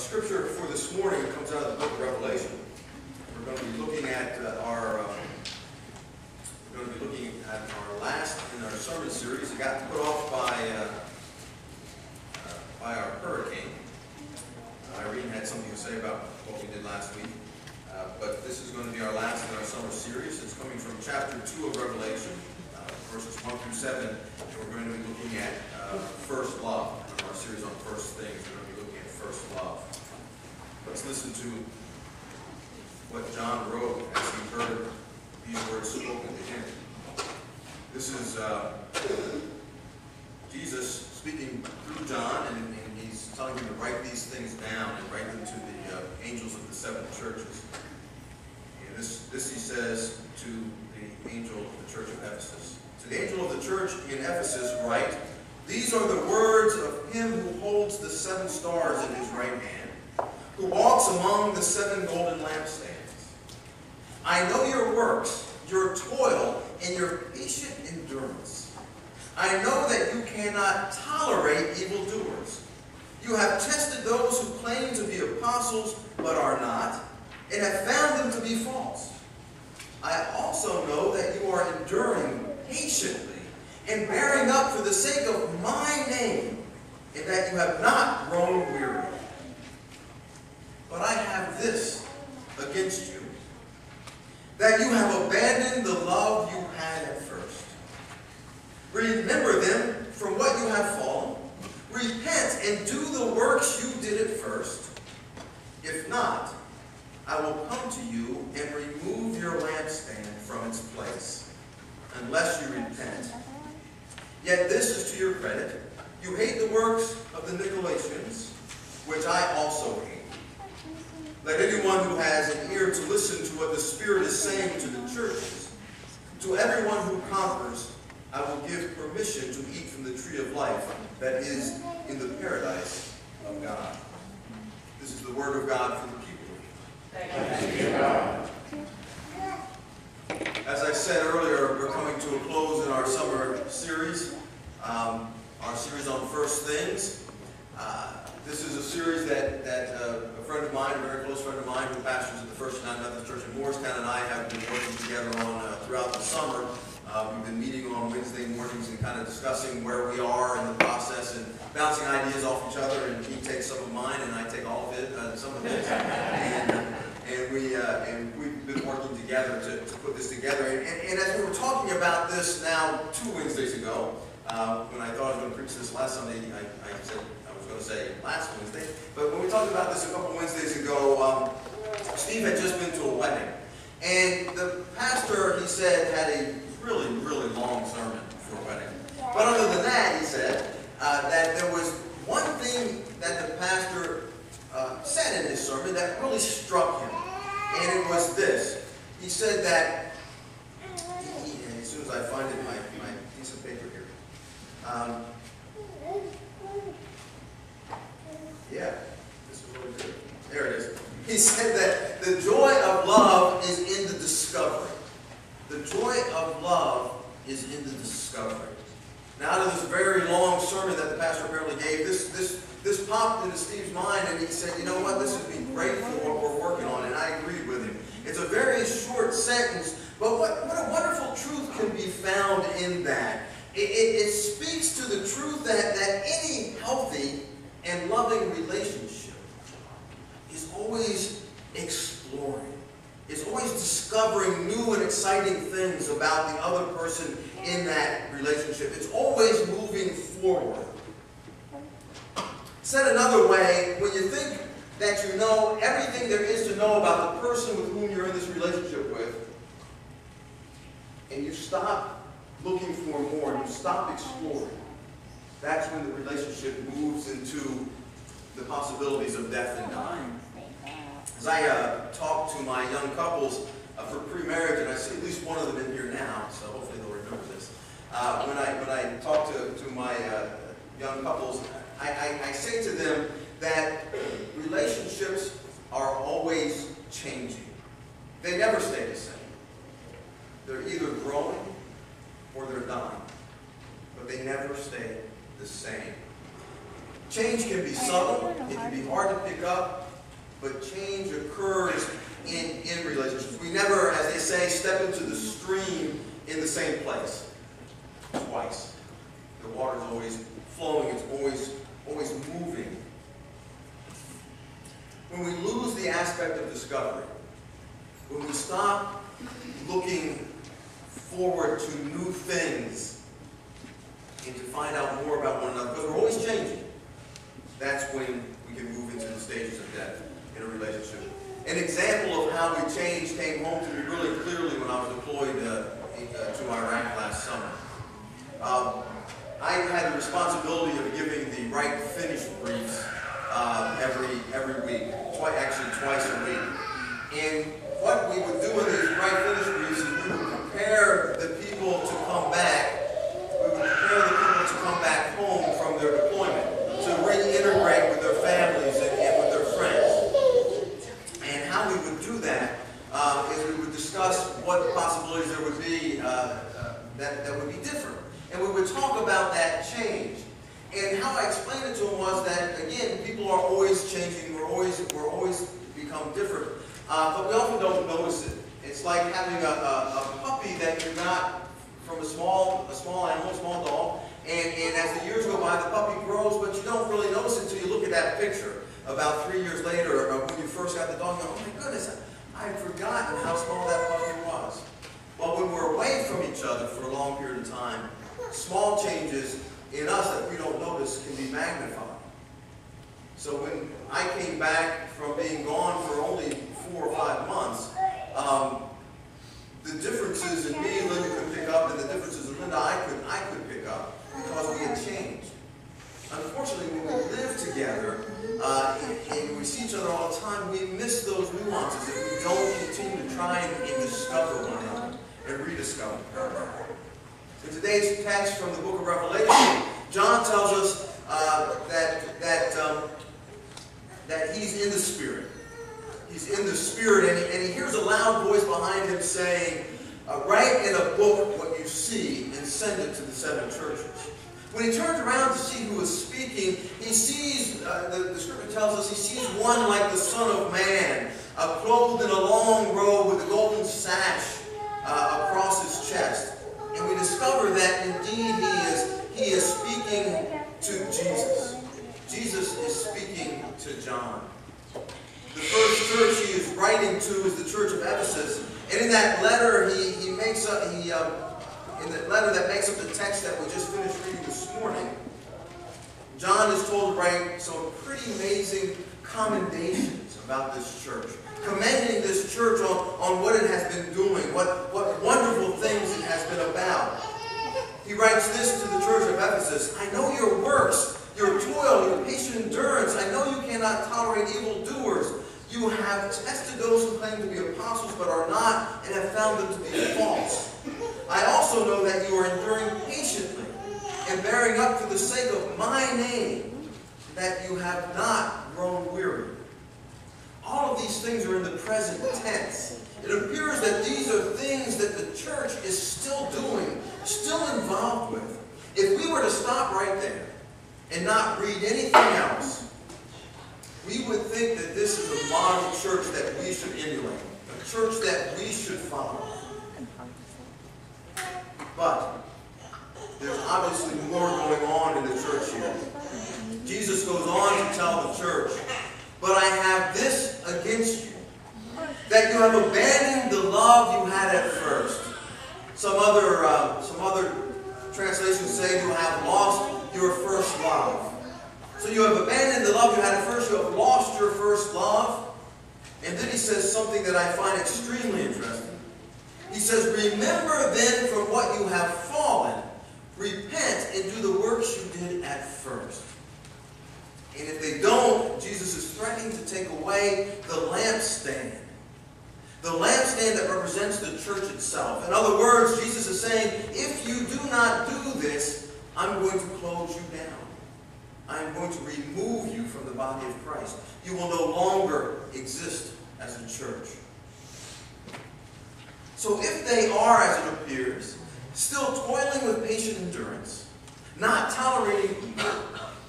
scripture for this morning comes out of the book of Revelation. We're going to be looking at uh, our, uh, we're going to be looking at our last in our sermon series. It got put off by, uh, uh, by our hurricane. Uh, Irene had something to say about what we did last week. Uh, but this is going to be our last in our summer series. It's coming from chapter 2 of Revelation, verses 1 through 7. And we're going to be looking at first love. Our series on first things, we're going to be looking at first love. Let's listen to what John wrote as he heard these words spoken to him. This is uh, Jesus speaking through John, and, and he's telling him to write these things down and write them to the uh, angels of the seven churches. And this, this he says to the angel of the church of Ephesus. To the angel of the church in Ephesus, write, These are the words of him who holds the seven stars in his right hand, who walks among the seven golden lampstands. I know your works, your toil, and your patient endurance. I know that you cannot tolerate evildoers. You have tested those who claim to be apostles but are not, and have found them to be false. I also know that you are enduring patiently and bearing up for the sake of my name, and that you have not grown weary. This against you, that you have abandoned the love you had at first. Remember them from what you have fallen. Repent and do the works you did at first. If not, I will come to you and remove your lampstand from its place, unless you repent. Yet this is to your credit. You hate the works of the Nicolaitans, which I also hate. Let anyone who has an ear to listen to what the Spirit is saying to the churches. To everyone who conquers, I will give permission to eat from the tree of life that is in the paradise of God. This is the word of God for the people. As I said earlier, we're coming to a close in our summer series, um, our series on first things. Uh, this is a series that, that uh, a friend of mine, a very close friend of mine, who pastors at the First United Methodist Church in Morristown, and I have been working together on uh, throughout the summer. Uh, we've been meeting on Wednesday mornings and kind of discussing where we are in the process and bouncing ideas off each other. And he takes some of mine, and I take all of it, uh, some of and, and we uh, and we've been working together to, to put this together. And, and, and, as we were talking about this now two Wednesdays ago, uh, when I thought I was going to preach this last Sunday, I, I said I was going to say last Wednesday. But when we talked about this a couple Wednesdays ago, um, Steve had just been to a wedding, and the pastor he said had a really really long sermon for a wedding. But other than that, he said uh, that there was one thing that the pastor uh, said in his sermon that really struck him. And it was this. He said that, he, as soon as I find it, my, my piece of paper here. Um, yeah, this is really good. There it is. He said that the joy of love is in the discovery. The joy of love is in the discovery. Now, out of this very long sermon that the pastor apparently gave, this, this, this popped into Steve's mind, and he said, you know what, this would be great for what we're working on, and I agreed with him. It's a very short sentence, but what, what a wonderful truth can be found in that. It, it, it speaks to the truth that, that any healthy and loving relationship is always exploring. Is always discovering new and exciting things about the other person in that relationship. It's always moving forward. Said another way, when you think that you know everything there is to know about the person with whom you're in this relationship with, and you stop looking for more, and you stop exploring, that's when the relationship moves into the possibilities of death and dying. As I uh, talk to my young couples uh, for pre-marriage, and I see at least one of them in here now, so hopefully they'll remember this. Uh, when I when I talk to, to my uh, young couples, I, I, I say to them that relationships are always changing. They never stay the same. They're either growing or they're dying, but they never stay the same. Change can be subtle, it can be hard to pick up, but change occurs in, in relationships. We never, as they say, step into the stream in the same place twice. The water's always flowing, it's always, always moving. When we lose the aspect of discovery, when we stop looking forward to new things and to find out more about one another, because we're always changing, that's when we can move into the stages of death in a relationship. An example of how we changed came home to me really clearly when I was deployed uh, uh, to Iraq last summer. Um, I had the responsibility of giving the right finish briefs uh, every every week, twice, actually twice a week. And what we would do in these right finish briefs is we would prepare the people to come back. We would prepare the people to come back home from their deployment, to reintegrate with their families and, and with their friends. And how we would do that uh, is we would discuss what possibilities there would be uh, uh, that, that would be different. And we would talk about that change. And how I explained it to him was that, again, people are always changing. We're always, we're always become different. Uh, but we often don't notice it. It's like having a, a, a, puppy that you're not from a small, a small animal, small dog. And, and as the years go by, the puppy grows, but you don't really notice it until you look at that picture. About three years later, when you first got the dog, you go, oh my goodness, I had forgotten how small that puppy was. Well, when we're away from each other for a long period of time, small changes in us that we don't notice can be magnified. So when I came back from being gone for only four or five months, um, the differences in me today's text from the book of Revelation, John tells us uh, that, that, um, that he's in the Spirit. He's in the Spirit, and he, and he hears a loud voice behind him saying, uh, Write in a book what you see and send it to the seven churches. When he turns around to see who is speaking, he sees, uh, the, the, scripture tells us, he sees one like the Son of Man, uh, clothed in a long robe with a golden sash uh, across his chest. Discover that indeed he is, he is speaking to Jesus. Jesus is speaking to John. The first church he is writing to is the church of Ephesus. And in that letter, he, he makes up, he, um, in the letter that makes up the text that we just finished reading this morning, John is told to write some pretty amazing commendations about this church commending this church on, on what it has been doing, what, what wonderful things it has been about. He writes this to the church of Ephesus I know your works, your toil, your patient endurance. I know you cannot tolerate evildoers. You have tested those who claim to be apostles but are not, and have found them to be false. I also know that you are enduring patiently and bearing up for the sake of my name, that you have not grown weary. All of these things are in the present tense. It appears that these are things that the church is still doing, still involved with. If we were to stop right there and not read anything else, we would think that this is a model church that we should emulate, a church that we should follow. But there's obviously more going on in the church here. Jesus goes on to tell the church but I have this against you, that you have abandoned the love you had at first. Some other, uh, some other translations say you have lost your first love. So you have abandoned the love you had at first, you have lost your first love. And then he says something that I find extremely interesting. He says, Remember then from what you have fallen, repent and do the works you did at first. And if they don't, Jesus is threatening to take away the lampstand. The lampstand that represents the church itself. In other words, Jesus is saying, if you do not do this, I'm going to close you down. I'm going to remove you from the body of Christ. You will no longer exist as a church. So if they are, as it appears, still toiling with patient endurance, not tolerating evil,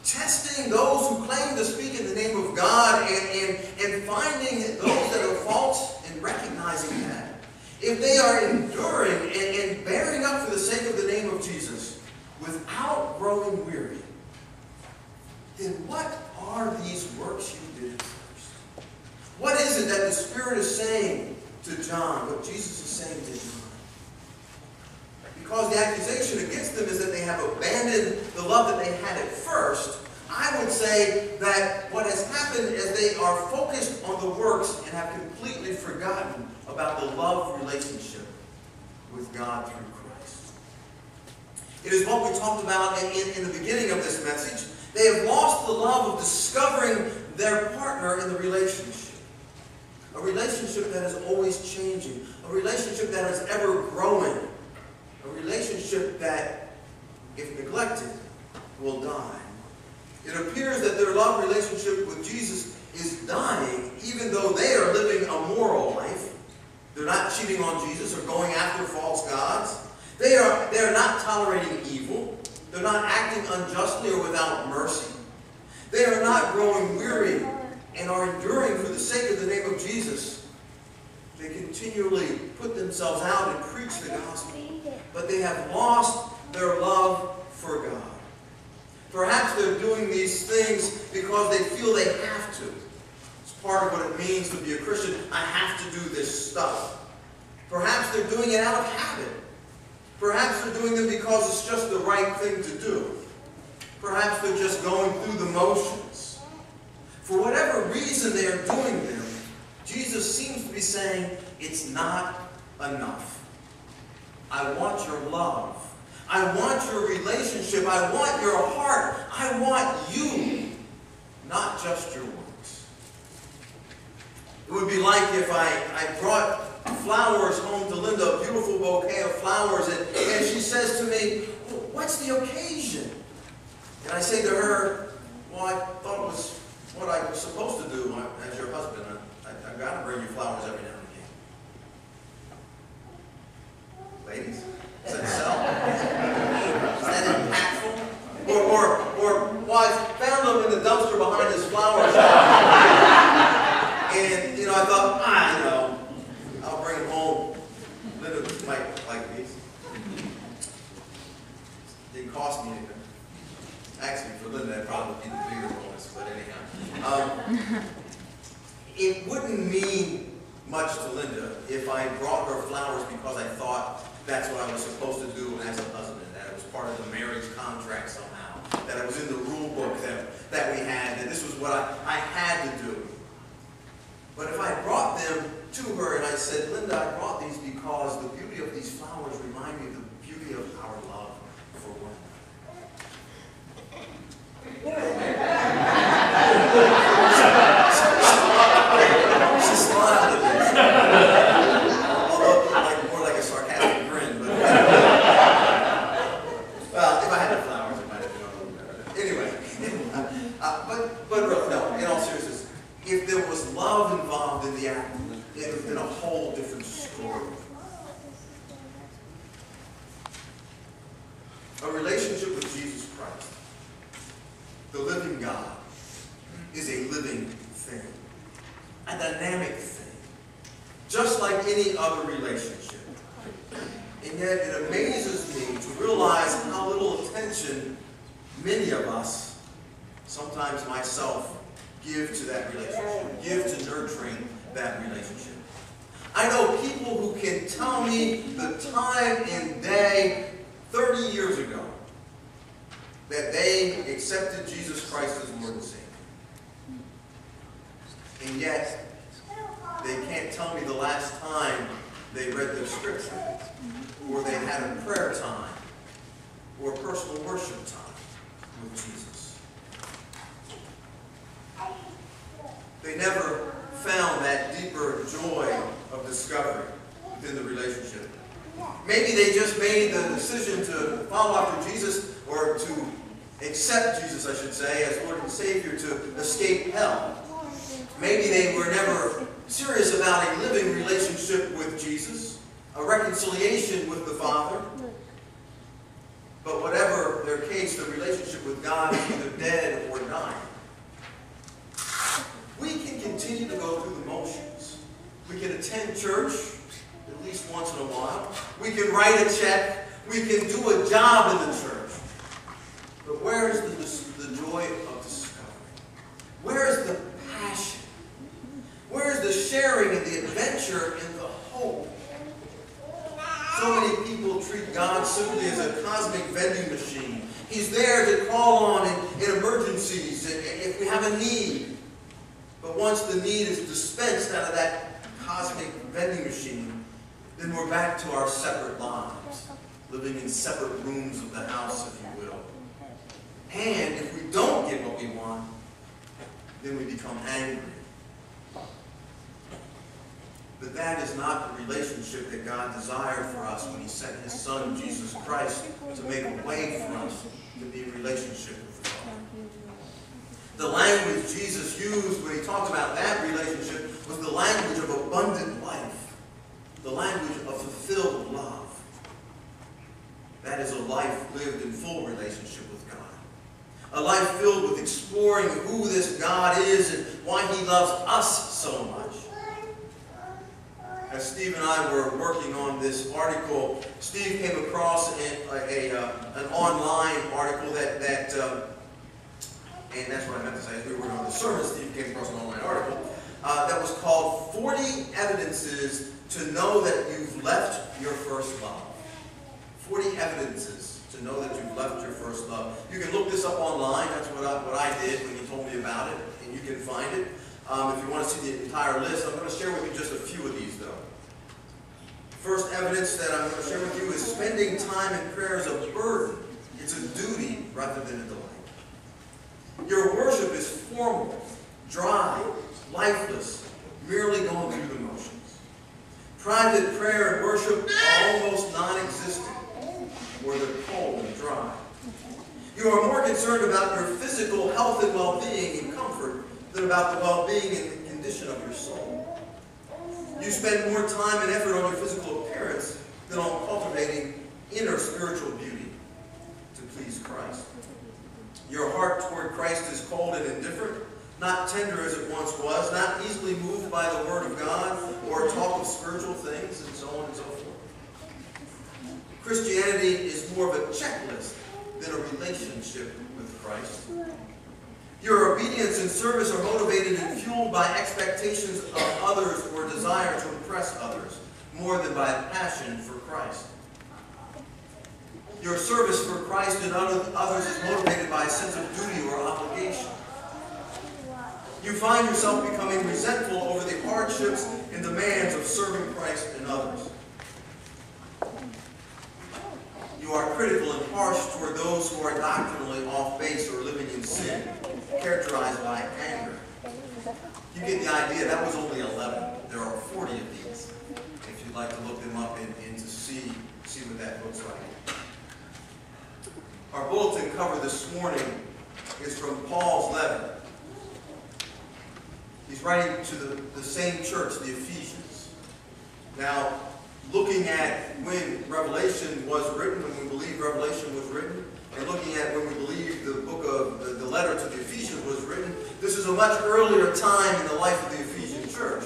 testing those who claim to speak in the name of God and, and, and finding those that are false and recognizing that. If they are enduring and, and bearing up for the sake of the name of Jesus without growing weary, then what are these works you did first? What is it that the Spirit is saying to John, what Jesus is saying to John? Because the accusation against them is that they have abandoned the love that they had at first, I would say that what has happened is they are focused on the works and have completely forgotten about the love relationship with God through Christ. It is what we talked about in, in, the beginning of this message. They have lost the love of discovering their partner in the relationship. A relationship that is always changing. A relationship that is ever growing. A relationship that, if neglected, will die. It appears that their love relationship with Jesus is dying, even though they are living a moral life. They're not cheating on Jesus or going after false gods. They are, they are not tolerating evil. They're not acting unjustly or without mercy. They are not growing weary and are enduring for the sake of the name of Jesus. They continually put themselves out and preach the gospel. But they have lost their love for God. Perhaps they're doing these things because they feel they have to. Part of what it means to be a Christian. I have to do this stuff. Perhaps they're doing it out of habit. Perhaps they're doing them because it's just the right thing to do. Perhaps they're just going through the motions. For whatever reason they are doing them, Jesus seems to be saying, it's not enough. I want your love. I want your relationship. I want your heart. I want you, not just your words. It would be like if I, I brought flowers home to Linda, a beautiful bouquet of flowers, and, and she says to me, what's the occasion? And I say to her, well, I thought it was what I was supposed to do as your husband. I, I, I've got to bring you flowers every now and again. Ladies, does that sell? Is that impactful? Or, or, or, well, I found them in the dumpster behind his flowers. and, you know, I thought, ah, you know, I'll bring them home. Linda might like these. Didn't cost me anything. Actually, for Linda, that probably be the bigger bonus, but anyhow. Um, it wouldn't mean much to Linda if I brought her flowers because I thought that's what I was supposed to do as a husband, that it was part of the marriage contract somehow, that it was in the rule book that, that we had, that this was what I, I had to do. But if I brought them to her and I said, Linda, I brought these because the beauty of these flowers remind me of the beauty of our love for one she smiled at me. Although, like, more like a sarcastic grin, but... well, if I had the flowers, it might have been a little better. Anyway, uh, but, but really, no, in all seriousness, if there was love involved in the act, it would have been a whole different story. A relationship with Jesus Christ, the living God, is a living thing, a dynamic thing, just like any other relationship. And yet it amazes me to realize how little attention many of us, sometimes myself, give to that relationship, give to nurturing that relationship. I know people who can tell me the time and day 30 years ago that they accepted Jesus Christ as Lord and Savior. And yet, they can't tell me the last time they read the scripture, or they had a prayer time, or a personal worship time with Jesus. They never found that deeper joy of discovery within the relationship. Maybe they just made the decision to follow after Jesus or to accept Jesus, I should say, as Lord and Savior to escape hell. Maybe they were never serious about a living relationship with Jesus, a reconciliation with the Father. But whatever their case, the relationship with God is either dead or dying. We can continue to go through the motions. We can attend church at least once in a while. We can write a check. We can do a job in the church. But where is the, the joy of discovery? Where is the passion? Where is the sharing and the and the hope? So many people treat God simply as a cosmic vending machine. He's there to call on in, in emergencies if we have a need. But once the need is dispensed out of that cosmic vending machine, then we're back to our separate lives, living in separate rooms of the house, if you will. And if we don't get what we want, then we become angry. But that is not the relationship that God desired for us when He sent His Son, Jesus Christ, to make a way for us to be in relationship with God. The language Jesus used when He talked about that relationship was the language of abundant life, the language of fulfilled love. That is a life lived in full relationship with God. A life filled with exploring who this God is and why He loves us so much. As Steve and I were working on this article, Steve came across a, a, a uh, an online article that, that um, and that's what I meant to say, we were on the sermon, Steve came across an online article uh, that was called 40 Evidences to Know That You've Left Your First Love. 40 Evidences to know that you've left your first love. You can look this up online. That's what I, what I did when you told me about it, and you can find it. Um, if you want to see the entire list, I'm going to share with you just a few of these, though. First evidence that I'm going to share with you is spending time in prayer is a burden. It's a duty rather than a delight. Your worship is formal, dry, lifeless, merely going through the motions. Private prayer and worship are almost non-existent, or they're cold and dry. You are more concerned about your physical health and well-being and comfort than about the well-being and condition of your soul. You spend more time and effort on your physical appearance than on cultivating inner spiritual beauty to please Christ. Your heart toward Christ is cold and indifferent, not tender as it once was, not easily moved by the Word of God or talk of spiritual things, and so on and so forth. Christianity is more of a checklist than a relationship with Christ. Your obedience and service are motivated and fueled by expectations of others or desire to impress others, more than by a passion for Christ. Your service for Christ and others is motivated by a sense of duty or obligation. You find yourself becoming resentful over the hardships and demands of serving Christ and others. You are critical and harsh toward those who are doctrinally off base or living in sin characterized by anger. You get the idea. That was only 11. There are 40 of these. If you'd like to look them up and, and to see, see what that looks like. Our bulletin cover this morning is from Paul's letter. He's writing to the, the same church, the Ephesians. Now, looking at when Revelation was written, when we believe Revelation was written, and looking at when we believe the book of the, the letter to the Ephesians was written, this is a much earlier time in the life of the Ephesian church.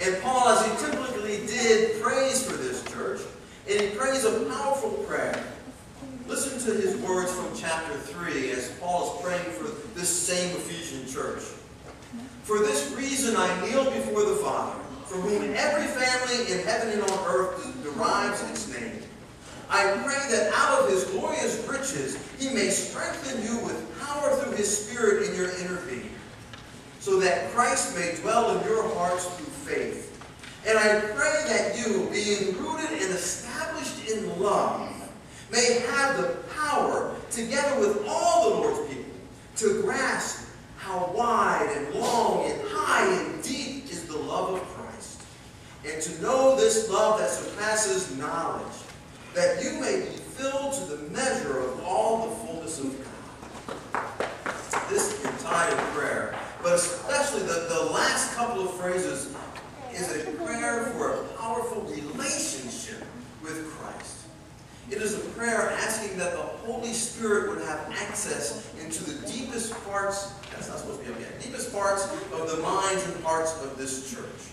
And Paul, as he typically did, prays for this church, and he prays a powerful prayer. Listen to his words from chapter 3 as Paul is praying for this same Ephesian church. For this reason I kneel before the Father, from whom every family in heaven and on earth derives its name. I pray that out of his glorious riches he may strengthen you with power through his Spirit in your inner being, so that Christ may dwell in your hearts through faith. And I pray that you, being rooted and established in love, may have the power, together with all the Lord's people, to grasp how wide and long and high and deep is the love of Christ, and to know this love that surpasses knowledge that you may be filled to the measure of all the fullness of God. This entire prayer, but especially the, the last couple of phrases, is a prayer for a powerful relationship with Christ. It is a prayer asking that the Holy Spirit would have access into the deepest parts, that's not supposed to be up yet, deepest parts of the minds and hearts of this church.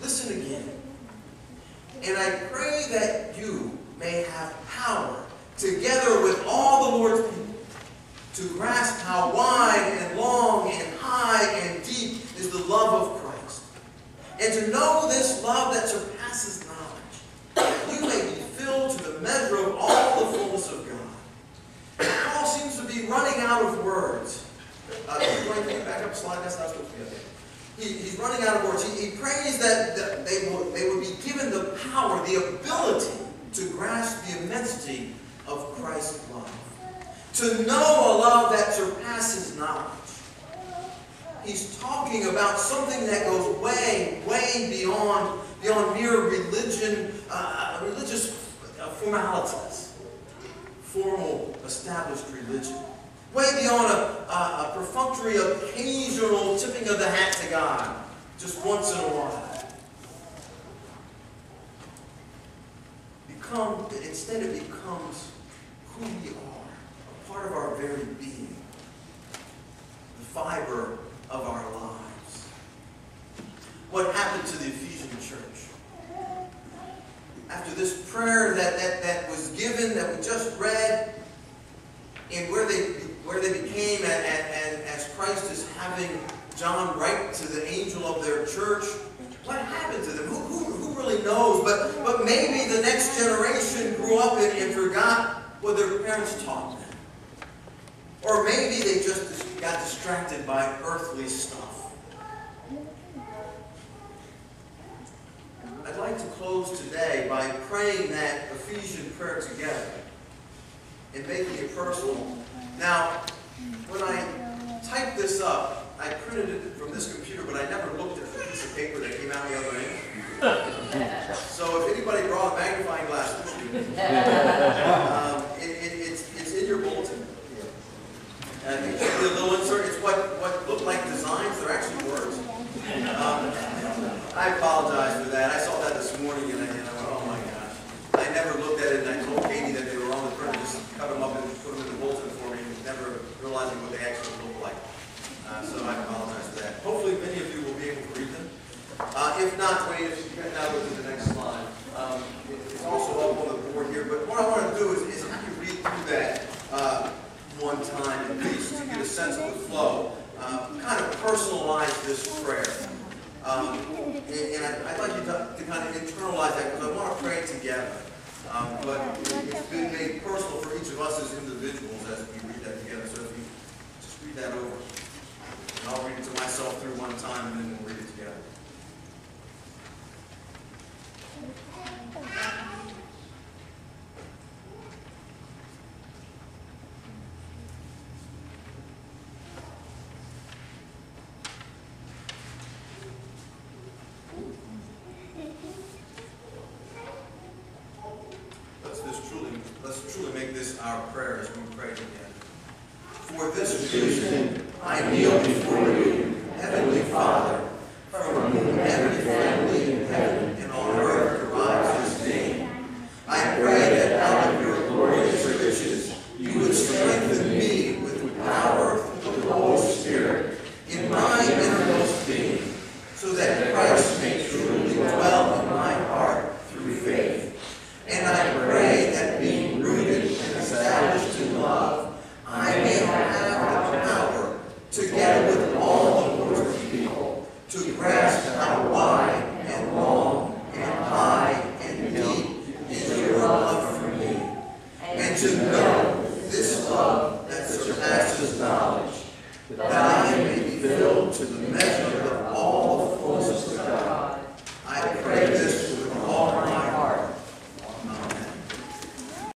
Listen again. And I pray that you may have power, together with all the Lord's people, to grasp how wide and long and high and deep is the love of Christ. And to know this love that surpasses knowledge. You may be filled to the measure of all the fullness of God. Paul seems to be running out of words. Uh, back up slide? That's not supposed to be up there. He, he's running out of words. He, he prays that, that they, will, they would be given the power, the ability to grasp the immensity of Christ's love. To know a love that surpasses knowledge. He's talking about something that goes way, way beyond, beyond mere religion, uh, religious formalities, formal, established religion. Way beyond a, a, a perfunctory, occasional tipping of the hat to God, just once in a while. Become, instead it becomes who we are, a part of our very being, the fiber of our lives. What happened to the Ephesian church? After this prayer that, that, that was given, that we just read, and where they where they became, and, and, as Christ is having John write to the angel of their church, what happened to them? Who, who really knows? But, but maybe the next generation grew up and, and forgot what their parents taught them. Or maybe they just got distracted by earthly stuff. I'd like to close today by praying that Ephesian prayer together and making it personal. Now, when I typed this up, I printed it from this computer, but I never looked at the piece of paper that came out the other end. So if anybody brought a magnifying glass with you, um, it, it, it's, it's in your bulletin. And it's a little insert. It's what, what look like designs. They're actually words. Um, I apologize for that. I saw that this morning and I, and I went, oh my gosh. I never looked at it and I told Katie that they were on the print. Just cut them up and put them in the bulletin never realizing what they actually look like. Uh, so I apologize for that. Hopefully many of you will be able to read them. Uh, if not, wait, if you can now go to the next slide. Um, it, it's also up on the board here, but what I want to do is, is have you read through that uh, one time at least to get a sense of the flow. Uh, kind of personalize this prayer. Um, and, and I, would like you to, to, kind of internalize that because I want to pray together. It's been made personal for each of us as individuals as we read that together. So if you just read that over. And I'll read it to myself through one time and then we'll read it together. Our prayer as we pray together. For this reason, I kneel before you,